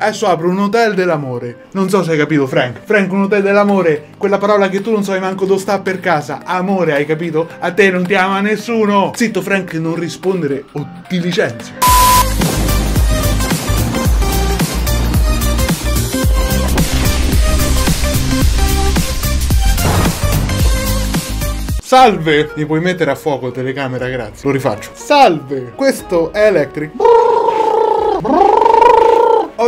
Adesso apro un hotel dell'amore. Non so se hai capito, Frank. Frank, un hotel dell'amore. Quella parola che tu non sai manco dove sta per casa. Amore, hai capito? A te non ti ama nessuno. Zitto, Frank, non rispondere o ti licenzio. Salve! Mi puoi mettere a fuoco telecamera, grazie. Lo rifaccio. Salve! Questo è Electric.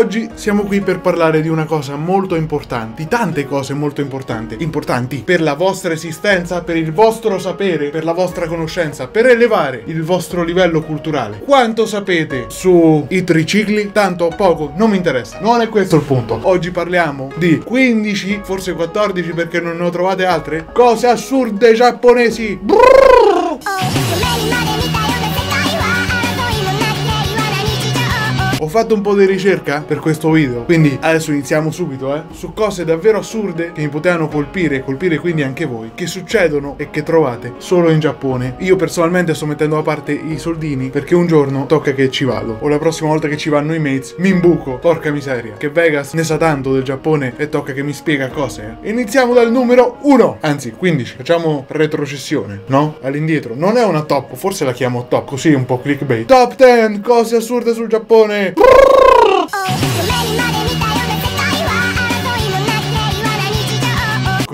Oggi siamo qui per parlare di una cosa molto importante, tante cose molto importanti, importanti per la vostra esistenza, per il vostro sapere, per la vostra conoscenza, per elevare il vostro livello culturale. Quanto sapete sui tricicli? Tanto o poco, non mi interessa. Non è questo il punto. Oggi parliamo di 15, forse 14 perché non ne ho trovate altre, cose assurde giapponesi. Brrr! Fatto un po' di ricerca per questo video, quindi adesso iniziamo subito, eh, su cose davvero assurde che mi potevano colpire e colpire quindi anche voi, che succedono e che trovate solo in Giappone. Io personalmente sto mettendo da parte i soldini perché un giorno tocca che ci vado, o la prossima volta che ci vanno i mates mi imbuco, porca miseria, che Vegas ne sa tanto del Giappone e tocca che mi spiega cose. eh. Iniziamo dal numero 1, anzi 15, facciamo retrocessione, no? All'indietro, non è una top, forse la chiamo top, così un po' clickbait. Top 10 cose assurde sul Giappone. Oh,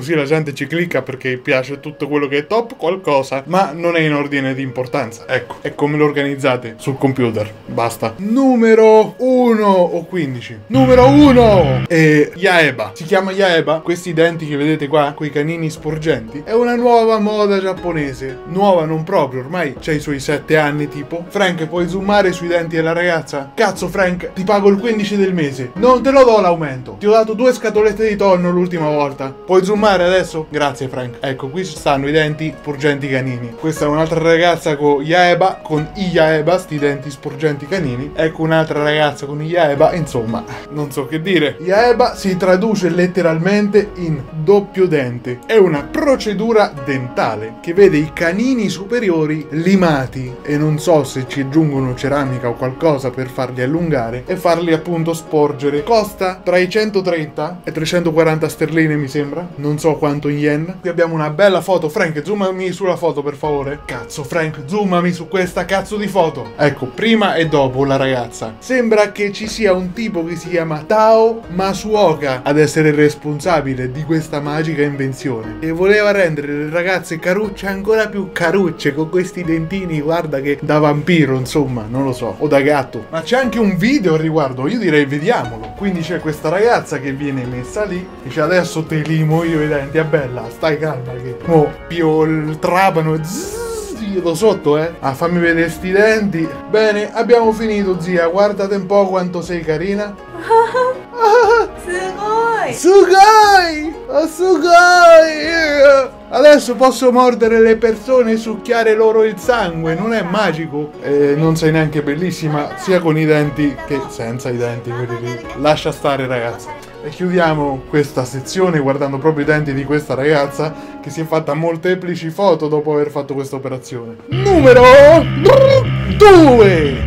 Così la gente ci clicca perché piace tutto quello che è top qualcosa, ma non è in ordine di importanza. Ecco, è come lo organizzate sul computer. Basta. Numero 1 o 15. Numero 1 è Yaeba. Si chiama Yaeba. Questi denti che vedete qua, quei canini sporgenti, è una nuova moda giapponese. Nuova non proprio, ormai c'ha i suoi 7 anni tipo. Frank, puoi zoomare sui denti della ragazza? Cazzo Frank, ti pago il 15 del mese. Non te lo do l'aumento. Ti ho dato due scatolette di tonno l'ultima volta. Puoi zoomare adesso? Grazie Frank. Ecco, qui stanno i denti sporgenti canini. Questa è un'altra ragazza con Yaeba, con i Yaeba, sti denti sporgenti canini. Ecco un'altra ragazza con i Yaeba, insomma, non so che dire. Yaeba si traduce letteralmente in doppio dente. È una procedura dentale che vede i canini superiori limati e non so se ci aggiungono ceramica o qualcosa per farli allungare e farli appunto sporgere. Costa tra i 130 e 340 sterline mi sembra, non so quanto in yen. Qui abbiamo una bella foto, Frank, zoomami sulla foto per favore. Cazzo Frank, zoomami su questa cazzo di foto. Ecco, prima e dopo la ragazza. Sembra che ci sia un tipo che si chiama Tao Masuoka ad essere responsabile di questa magica invenzione e voleva rendere le ragazze carucce ancora più carucce con questi dentini, guarda che da vampiro, insomma, non lo so, o da gatto. Ma c'è anche un video al riguardo, io direi vediamolo. Quindi c'è questa ragazza che viene messa lì, dice adesso te limo io i denti, è bella, stai calma che... mo più il trapano, zzz, giro sotto, eh. Ah, fammi vedere sti denti. Bene, abbiamo finito, zia, guardate un po' quanto sei carina. Sugoi! Sugoi! Oh, Sugoi! Adesso posso mordere le persone e succhiare loro il sangue, non è magico? Eh, non sei neanche bellissima, sia con i denti che senza i denti, lascia stare ragazzi. E chiudiamo questa sezione guardando proprio i denti di questa ragazza che si è fatta molteplici foto dopo aver fatto questa operazione. Numero 2!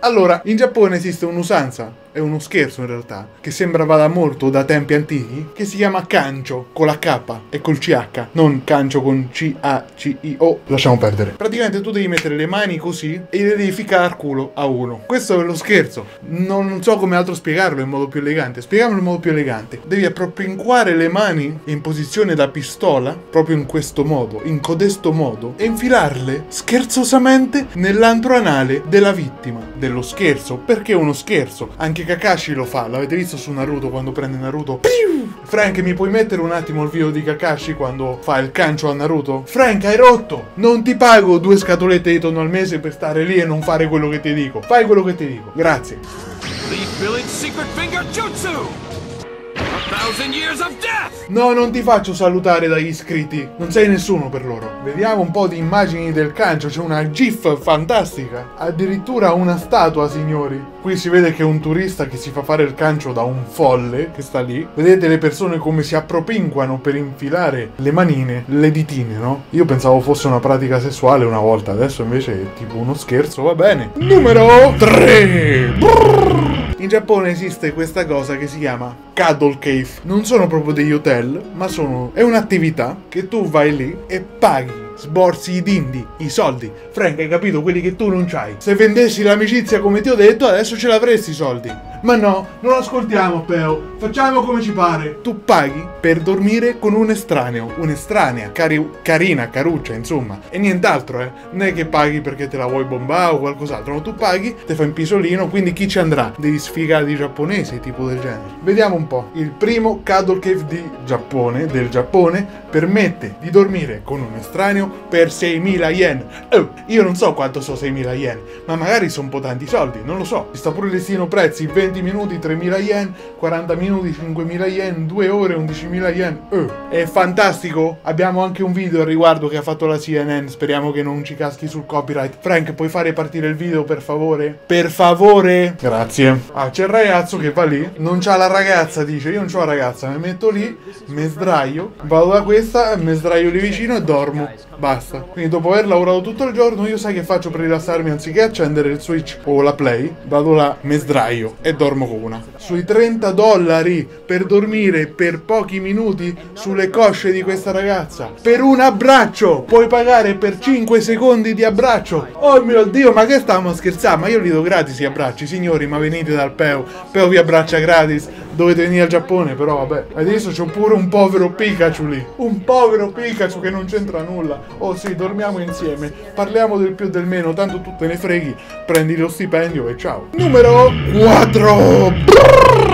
Allora, in Giappone esiste un'usanza, è uno scherzo in realtà, che sembra vada molto da tempi antichi, che si chiama cancio, con la K e col CH, non cancio con C-A-C-I-O. Lasciamo perdere. Praticamente tu devi mettere le mani così e le devi ficcare al culo a uno. Questo è lo scherzo. Non, non so come altro spiegarlo in modo più elegante. Spieghiamolo in modo più elegante. Devi appropinquare le mani in posizione da pistola, proprio in questo modo, in codesto modo, e infilarle scherzosamente nell'antro anale della vittima dello scherzo. Perché uno scherzo? Anche Kakashi lo fa, l'avete visto su Naruto quando prende Naruto? Frank, mi puoi mettere un attimo il video di Kakashi quando fa il cancio a Naruto? Frank, hai rotto! Non ti pago due scatolette di tonno al mese per stare lì e non fare quello che ti dico. Fai quello che ti dico. Grazie. Leaf Village Secret Finger Jutsu! No, non ti faccio salutare dagli iscritti. Non sei nessuno per loro. Vediamo un po' di immagini del cancio. C'è una GIF fantastica. Addirittura una statua, signori. Qui si vede che è un turista che si fa fare il cancio da un folle che sta lì. Vedete le persone come si appropinquano per infilare le manine, le ditine, no? Io pensavo fosse una pratica sessuale una volta, adesso invece è tipo uno scherzo, va bene. Numero 3. In Giappone esiste questa cosa che si chiama Cuddle Cave. Non sono proprio degli hotel, ma sono. è un'attività che tu vai lì e paghi. Sborsi i dindi, i soldi. Frank, hai capito quelli che tu non c'hai. Se vendessi l'amicizia come ti ho detto, adesso ce l'avresti i soldi. Ma no, non ascoltiamo Peo. Facciamo come ci pare. Tu paghi per dormire con un estraneo, un'estranea, cari- carina, caruccia, insomma. E nient'altro, eh. Non è che paghi perché te la vuoi bombare o qualcos'altro. No, tu paghi, te fai un pisolino, quindi chi ci andrà? Devi sfigati giapponesi, tipo del genere. Vediamo un po'. Il primo Cuddle Cave di Giappone, del Giappone, permette di dormire con un estraneo per 6.000 yen. Oh, io non so quanto so 6.000 yen, ma magari sono un po' tanti soldi, non lo so. Ci sta pure listino prezzi, 20 minuti 3.000 yen, 40 minuti 5.000 yen, 2 ore 11.000 yen. Oh, è fantastico. Abbiamo anche un video al riguardo che ha fatto la CNN, speriamo che non ci caschi sul copyright. Frank, puoi fare partire il video per favore? Per favore? Grazie. Ah, c'è il ragazzo che va lì, non c'ha la ragazza, dice, io non c'ho la ragazza, mi metto lì, mi sdraio, vado da questa, mi sdraio lì vicino e dormo. Basta. Quindi dopo aver lavorato tutto il giorno, io sai che faccio per rilassarmi anziché accendere il Switch o la Play, vado là, mi sdraio e dormo con una. Sui 30 dollari per dormire per pochi minuti sulle cosce di questa ragazza. Per un abbraccio! Puoi pagare per 5 secondi di abbraccio. Oh mio Dio, ma che stiamo a scherzare? Ma io li do gratis gli abbracci, signori, ma venite dal Peo. Peo vi abbraccia gratis. Dovete venire al Giappone, però vabbè. Adesso c'ho pure un povero Pikachu lì. Un povero Pikachu che non c'entra nulla. Oh sì, dormiamo insieme. Parliamo del più e del meno, tanto tu te ne freghi. Prendi lo stipendio e ciao. Numero 4.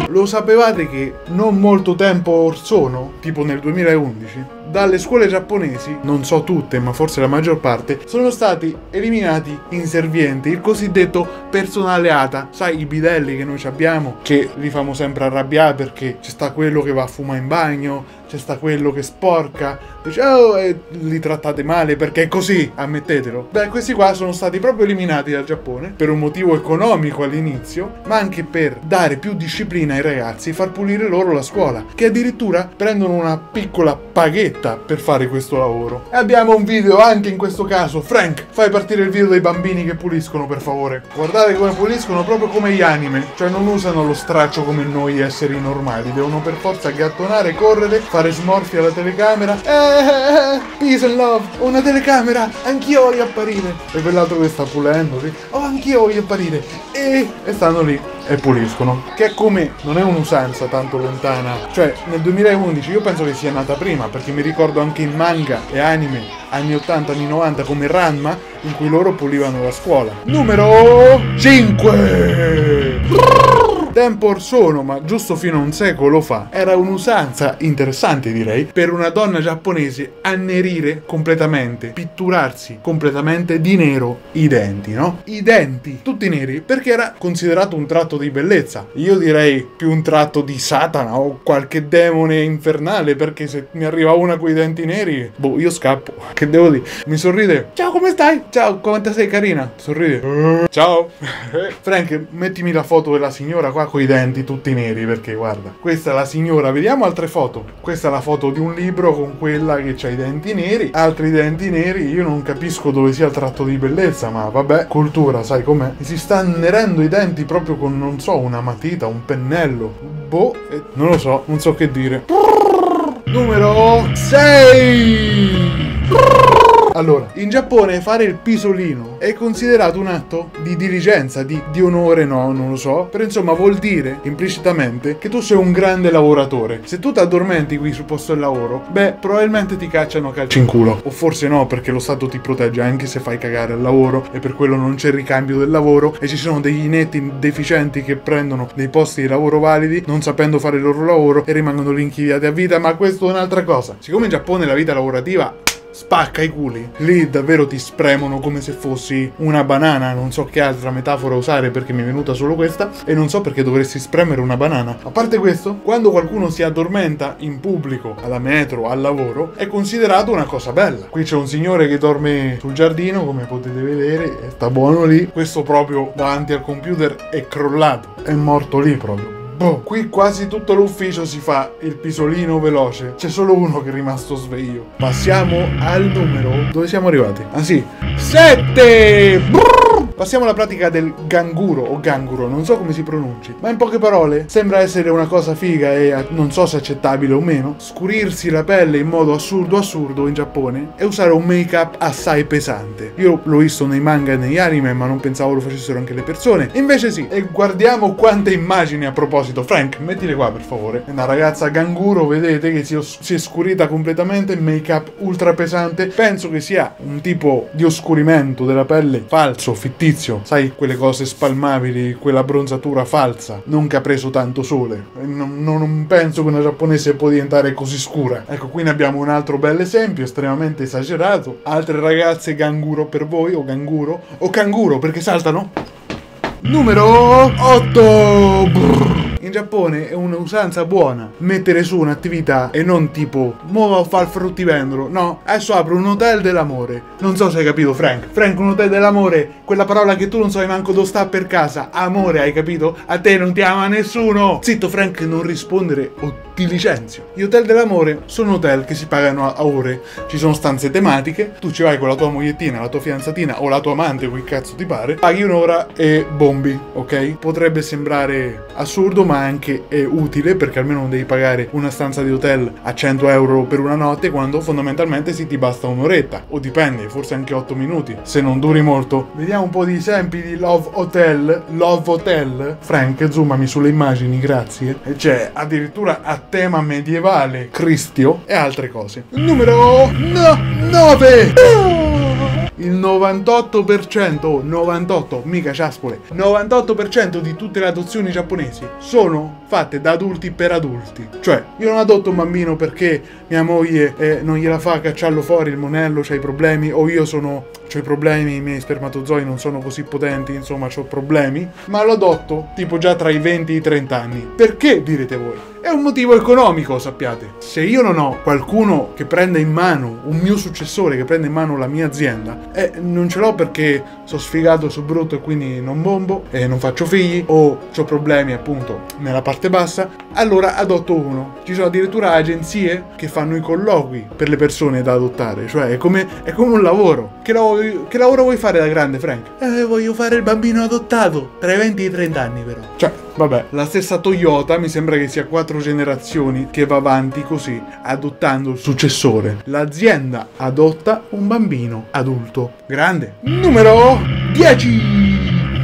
Lo sapevate che non molto tempo or sono, tipo nel 2011, dalle scuole giapponesi, non so tutte, ma forse la maggior parte, sono stati eliminati inservienti, il cosiddetto personale ATA. Sai, i bidelli che noi abbiamo, che li famo sempre arrabbiare perché c'è sta quello che va a fumare in bagno, c'è sta quello che sporca, dice oh e li trattate male perché è così, ammettetelo. Beh, questi qua sono stati proprio eliminati dal Giappone per un motivo economico all'inizio, ma anche per dare più disciplina ai ragazzi, far pulire loro la scuola, che addirittura prendono una piccola paghetta per fare questo lavoro. E abbiamo un video anche in questo caso. Frank, fai partire il video dei bambini che puliscono, per favore. Guardate come puliscono proprio come gli anime, cioè non usano lo straccio come noi esseri normali, devono per forza gattonare, correre, fare smorfie alla telecamera. Eh, peace and love, una telecamera, anch'io voglio apparire. E quell'altro che sta pulendo, sì. Oh, anch'io voglio apparire. E, e stanno lì e puliscono. Che è come non è un'usanza tanto lontana. Cioè, nel 2011 io penso che sia nata prima, perché mi ricordo anche in manga e anime anni 80, anni 90 come Ranma, in cui loro pulivano la scuola. Numero 5. Tempo or sono, ma giusto fino a un secolo fa, era un'usanza interessante direi per una donna giapponese annerire completamente, pitturarsi completamente di nero i denti, no? I denti, tutti neri, perché era considerato un tratto di bellezza. Io direi più un tratto di Satana o qualche demone infernale, perché se mi arriva una con i denti neri, boh, io scappo. Che devo dire? Mi sorride. Ciao, come stai? Ciao, quanto sei carina? Sorride. Ciao. Frank, mettimi la foto della signora qua con i denti tutti neri perché guarda, questa è la signora, vediamo altre foto. Questa è la foto di un libro con quella che ha i denti neri, altri denti neri, io non capisco dove sia il tratto di bellezza, ma vabbè, cultura, sai com'è? Si sta annerendo i denti proprio con non so, una matita, un pennello. Boh, eh, non lo so, non so che dire. Numero 6 allora, in Giappone fare il pisolino è considerato un atto di diligenza, di, di, onore, no, non lo so. Però insomma vuol dire implicitamente che tu sei un grande lavoratore. Se tu ti addormenti qui sul posto del lavoro, beh, probabilmente ti cacciano calci in culo. O forse no, perché lo Stato ti protegge anche se fai cagare al lavoro e per quello non c'è il ricambio del lavoro e ci sono degli netti deficienti che prendono dei posti di lavoro validi non sapendo fare il loro lavoro e rimangono lì inchiviati a vita, ma questo è un'altra cosa. Siccome in Giappone la vita lavorativa spacca i culi. Lì davvero ti spremono come se fossi una banana. Non so che altra metafora usare perché mi è venuta solo questa. E non so perché dovresti spremere una banana. A parte questo, quando qualcuno si addormenta in pubblico, alla metro, al lavoro, è considerato una cosa bella. Qui c'è un signore che dorme sul giardino, come potete vedere, sta buono lì. Questo proprio davanti al computer è crollato. È morto lì proprio. Boh, qui quasi tutto l'ufficio si fa il pisolino veloce. C'è solo uno che è rimasto sveglio. Passiamo al numero. Dove siamo arrivati? Ah sì. 7! Passiamo alla pratica del ganguro o ganguro, non so come si pronunci, ma in poche parole sembra essere una cosa figa e eh, non so se accettabile o meno, scurirsi la pelle in modo assurdo assurdo in Giappone e usare un make-up assai pesante. Io l'ho visto nei manga e negli anime, ma non pensavo lo facessero anche le persone. Invece sì, e guardiamo quante immagini a proposito. Frank, mettile qua per favore. Una ragazza ganguro, vedete che si, si è scurita completamente, make-up ultra pesante. Penso che sia un tipo di oscurimento della pelle falso, fittizio. Sai, quelle cose spalmabili, quella bronzatura falsa, non che ha preso tanto sole. Non, non- penso che una giapponese può diventare così scura. Ecco, qui ne abbiamo un altro bel esempio, estremamente esagerato. Altre ragazze ganguro per voi, o ganguro, o canguro, perché saltano? Numero 8. In Giappone è un'usanza buona mettere su un'attività e non tipo muovo a far fruttivendolo. No, adesso apro un hotel dell'amore. Non so se hai capito, Frank. Frank, un hotel dell'amore, quella parola che tu non sai manco dove sta per casa. Amore, hai capito? A te non ti ama nessuno. Zitto, Frank, non rispondere o ti licenzio. Gli hotel dell'amore sono hotel che si pagano a ore. Ci sono stanze tematiche. Tu ci vai con la tua mogliettina, la tua fidanzatina o la tua amante, quel cazzo ti pare. Paghi un'ora e bombi, ok? Potrebbe sembrare assurdo, ma anche è utile perché almeno non devi pagare una stanza di hotel a 100 euro per una notte quando fondamentalmente sì ti basta un'oretta. O dipende, forse anche 8 minuti. Se non duri molto. Vediamo un po' di esempi di Love Hotel. Love Hotel. Frank, zoomami sulle immagini, grazie. C'è addirittura a tema medievale, Cristio e altre cose. Numero 9. Il 98%, oh, 98, mica ciaspole, 98% di tutte le adozioni giapponesi sono fatte da adulti per adulti. Cioè, io non adotto un bambino perché mia moglie eh, non gliela fa cacciarlo fuori il monello, c'ha i problemi, o io sono, ho i problemi, i miei spermatozoi non sono così potenti, insomma, ho problemi, ma lo adotto tipo già tra i 20 e i 30 anni. Perché, direte voi? È un motivo economico, sappiate. Se io non ho qualcuno che prende in mano, un mio successore che prende in mano la mia azienda, eh, non ce l'ho perché sono sfigato, sono brutto e quindi non bombo, e non faccio figli, o ho problemi appunto nella parte bassa, allora adotto uno. Ci sono addirittura agenzie che fanno i colloqui per le persone da adottare, cioè è come, è come un lavoro. Che lavoro, che lavoro vuoi fare da grande, Frank? Eh, voglio fare il bambino adottato, tra i 20 e i 30 anni però. Cioè, Vabbè, la stessa Toyota mi sembra che sia quattro generazioni che va avanti così, adottando il successore. L'azienda adotta un bambino adulto. Grande. Numero 10.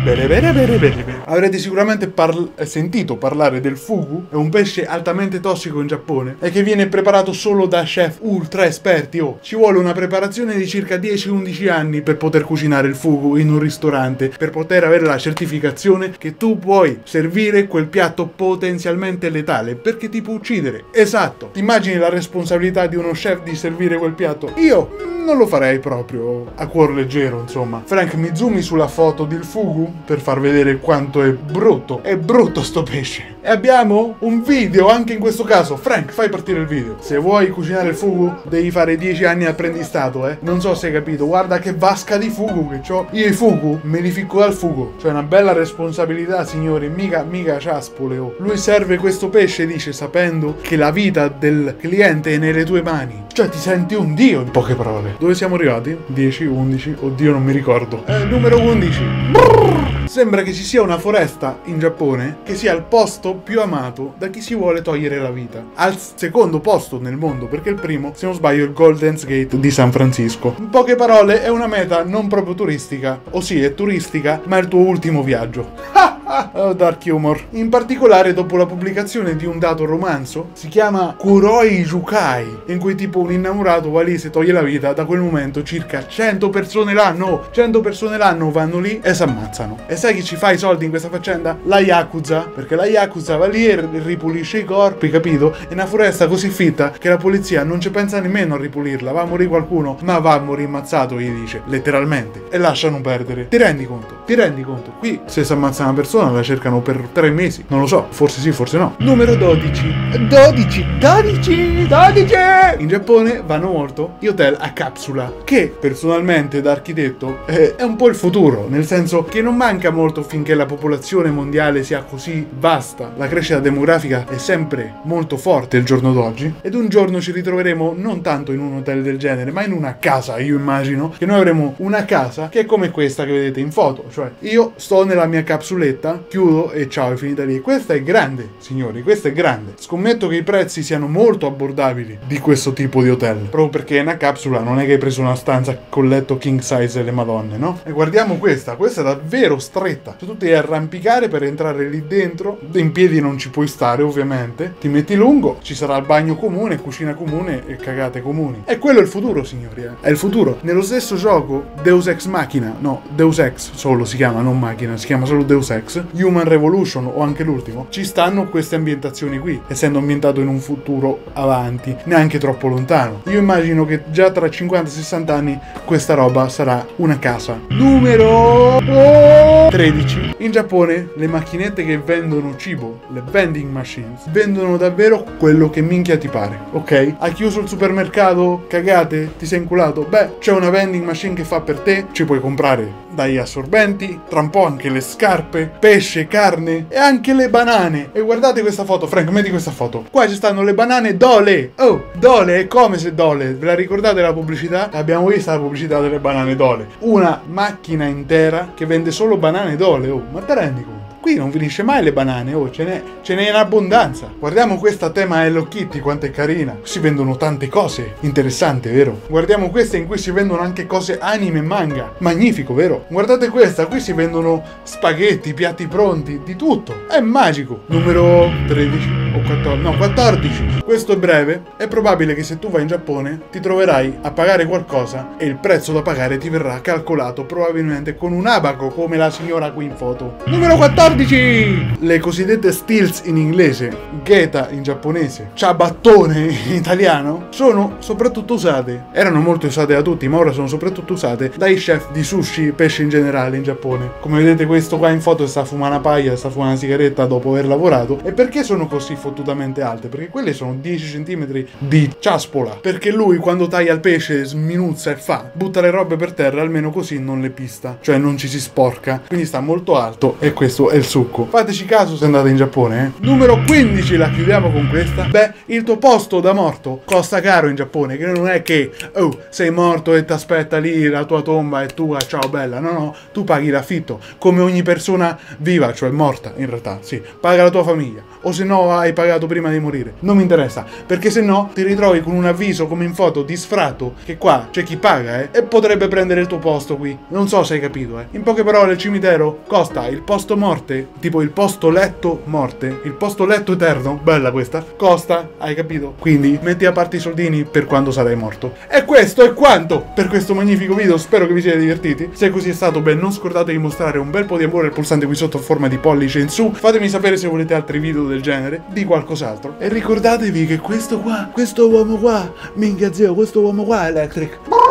Bene, bene, bene, bene, bene. Avrete sicuramente parl- sentito parlare del fugu, è un pesce altamente tossico in Giappone e che viene preparato solo da chef ultra esperti. Oh, ci vuole una preparazione di circa 10-11 anni per poter cucinare il fugu in un ristorante, per poter avere la certificazione che tu puoi servire quel piatto potenzialmente letale, perché ti può uccidere. Esatto. Ti immagini la responsabilità di uno chef di servire quel piatto? Io non lo farei proprio a cuor leggero, insomma. Frank, mi zoomi sulla foto del fugu per far vedere quanto è brutto. È brutto sto pesce. E abbiamo un video anche in questo caso. Frank, fai partire il video. Se vuoi cucinare il fugu, devi fare 10 anni di apprendistato, eh. Non so se hai capito. Guarda che vasca di fugu che ho. Io i fugu me li ficco dal fugu. Cioè una bella responsabilità, signori. Mica, mica ciaspole, oh. Lui serve questo pesce, dice, sapendo che la vita del cliente è nelle tue mani. Cioè ti senti un dio, in poche parole. Dove siamo arrivati? 10, 11, oddio non mi ricordo. Eh, numero 11. Sembra che ci sia una foresta in Giappone che sia il posto più amato da chi si vuole togliere la vita. Al secondo posto nel mondo, perché il primo, se non sbaglio, è il Golden's Gate di San Francisco. In poche parole, è una meta non proprio turistica, o sì, è turistica, ma è il tuo ultimo viaggio. Oh, dark humor. In particolare, dopo la pubblicazione di un dato romanzo, si chiama Kuroi Jukai, in cui tipo un innamorato va lì, si toglie la vita, da quel momento circa 100 persone l'anno, 100 persone l'anno vanno lì e si ammazzano. E sai chi ci fa i soldi in questa faccenda? La Yakuza, perché la Yakuza va lì e ripulisce i corpi, capito? È una foresta così fitta che la polizia non ci pensa nemmeno a ripulirla, va a morire qualcuno, ma va a morire ammazzato, gli dice, letteralmente. E lasciano perdere. Ti rendi conto? Ti rendi conto? Qui se si ammazza una persona la cercano per tre mesi. Non lo so, forse sì, forse no. Numero 12. 12, 12, 12! In Giappone vanno molto gli hotel a capsula, che personalmente da architetto eh, è un po' il futuro, nel senso che non manca manca molto finché la popolazione mondiale sia così vasta. La crescita demografica è sempre molto forte il giorno d'oggi ed un giorno ci ritroveremo non tanto in un hotel del genere, ma in una casa, io immagino che noi avremo una casa che è come questa che vedete in foto, cioè io sto nella mia capsuletta, chiudo e ciao, è finita lì. Questa è grande, signori, questa è grande. Scommetto che i prezzi siano molto abbordabili di questo tipo di hotel, proprio perché è una capsula, non è che hai preso una stanza con letto king size e le madonne, no? E guardiamo questa, questa è davvero stretta. Cioè tu devi arrampicare per entrare lì dentro, in piedi non ci puoi stare ovviamente, ti metti lungo, ci sarà il bagno comune, cucina comune e cagate comuni. E quello è il futuro, signori, eh. È il futuro. Nello stesso gioco, Deus Ex Machina, no, Deus Ex solo si chiama, non Machina, si chiama solo Deus Ex, Human Revolution o anche l'ultimo, ci stanno queste ambientazioni qui, essendo ambientato in un futuro avanti, neanche troppo lontano. Io immagino che già tra 50-60 anni questa roba sarà una casa. Numero 13. In Giappone le macchinette che vendono cibo, le vending machines, vendono davvero quello che minchia ti pare, ok? Hai chiuso il supermercato? Cagate? Ti sei inculato? Beh, c'è una vending machine che fa per te, ci puoi comprare dagli assorbenti, tra un po' anche le scarpe, pesce, carne e anche le banane. E guardate questa foto, Frank, metti questa foto. Qua ci stanno le banane Dole. Oh, Dole è come se Dole. Ve la ricordate la pubblicità? Abbiamo vista la pubblicità delle banane Dole. Una macchina intera che vende solo banane Dole. Oh, ma te rendi conto? Qui non finisce mai le banane, oh, ce n'è, ce n'è in abbondanza. Guardiamo questa tema Hello Kitty, quanto è carina. Si vendono tante cose interessanti, vero? Guardiamo questa in cui si vendono anche cose anime e manga. Magnifico, vero? Guardate questa, qui si vendono spaghetti, piatti pronti, di tutto. È magico. Numero 13 o 14? No, 14. Questo è breve. È probabile che se tu vai in Giappone ti troverai a pagare qualcosa e il prezzo da pagare ti verrà calcolato probabilmente con un abaco come la signora qui in foto. Numero 14. Le cosiddette stills in inglese, geta in giapponese, ciabattone in italiano, sono soprattutto usate, erano molto usate da tutti, ma ora sono soprattutto usate dai chef di sushi, pesce in generale in Giappone. Come vedete questo qua in foto sta a fumare una paia, sta a fumare una sigaretta dopo aver lavorato. E perché sono così fottutamente alte? Perché quelle sono 10 cm di ciaspola. Perché lui quando taglia il pesce sminuzza e fa, butta le robe per terra, almeno così non le pista, cioè non ci si sporca. Quindi sta molto alto e questo è il succo. Fateci caso se andate in Giappone, eh. Numero 15, la chiudiamo con questa. Beh, il tuo posto da morto costa caro in Giappone, che non è che, oh, sei morto e ti aspetta lì, la tua tomba è tua, ciao bella. No, no, tu paghi l'affitto, come ogni persona viva, cioè morta in realtà, sì. Paga la tua famiglia. O se no hai pagato prima di morire. Non mi interessa, perché se no ti ritrovi con un avviso come in foto di sfratto, che qua c'è chi paga, eh, e potrebbe prendere il tuo posto qui. Non so se hai capito, eh. In poche parole, il cimitero costa il posto morte, tipo il posto letto morte, il posto letto eterno, bella questa, costa, hai capito? Quindi metti a parte i soldini per quando sarai morto. E questo è quanto per questo magnifico video, spero che vi siate divertiti. Se così è stato, beh, non scordate di mostrare un bel po' di amore al pulsante qui sotto a forma di pollice in su. Fatemi sapere se volete altri video del genere, di qualcos'altro. E ricordatevi che questo qua, questo uomo qua, minchia zio, questo uomo qua è electric.